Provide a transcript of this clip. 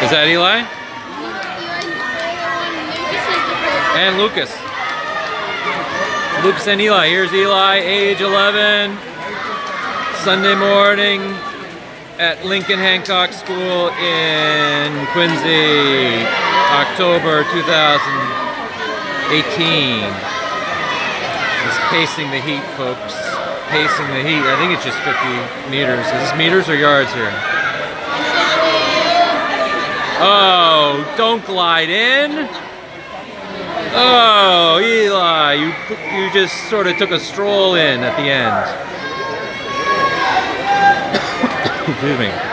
Is that Eli? And Lucas. Lucas and Eli. Here's Eli, age 11. Sunday morning at Lincoln Hancock School in Quincy, October 2018. He's pacing the heat, folks. Pacing the heat. I think it's just 50 meters. Is this meters or yards here? Oh, don't glide in. Oh, Eli, you you just sort of took a stroll in at the end. Excuse me.